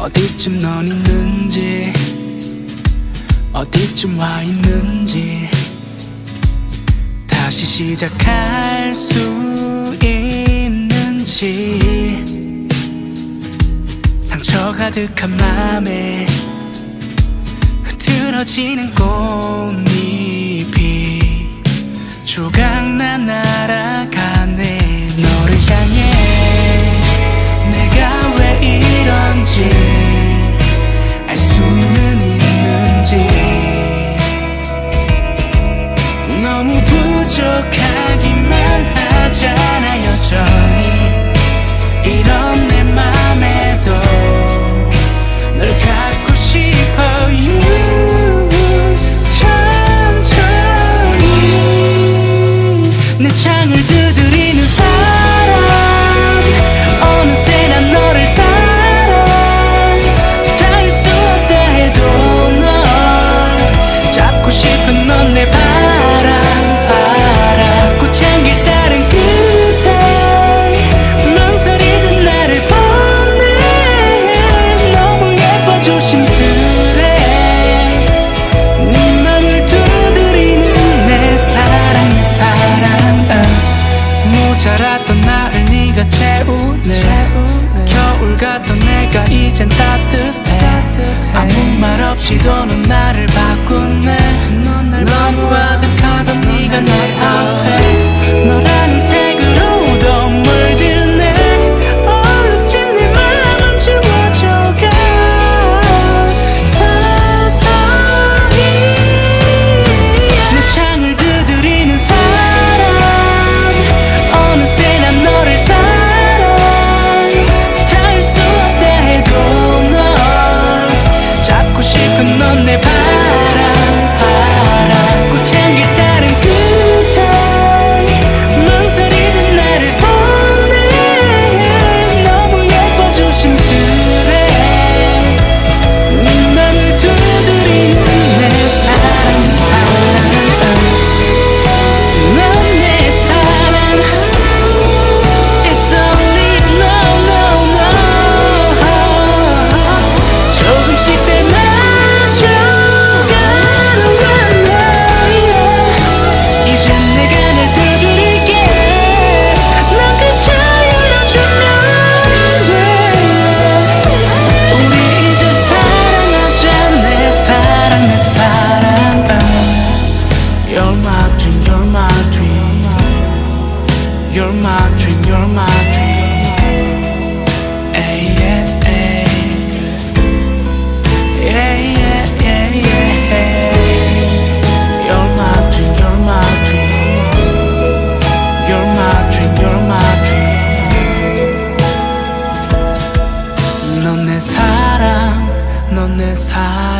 어디쯤 넌 있는지 어디쯤 와 있는지 다시 시작할 수 있는지. 상처 가득한 마음에 흐트러지는 꽃잎이 부족하기만 하잖아 여전히 자랐던 나를 네가 채우네 겨울 같던 내가 이젠 따뜻해 따뜻해. 아무 말 없이 도는 나를 바꾸네 彩。